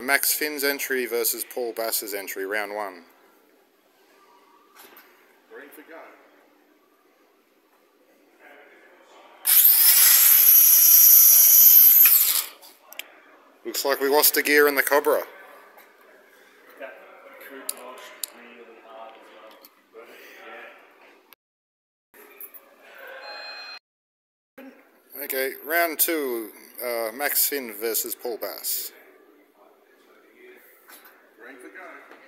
Max Finn's entry versus Paul Bass's entry, round one. Green for go. Looks like we lost a gear in the Cobra. That coupe launched really hard as well. Okay, round two, uh, Max Finn versus Paul Bass. Strength of God.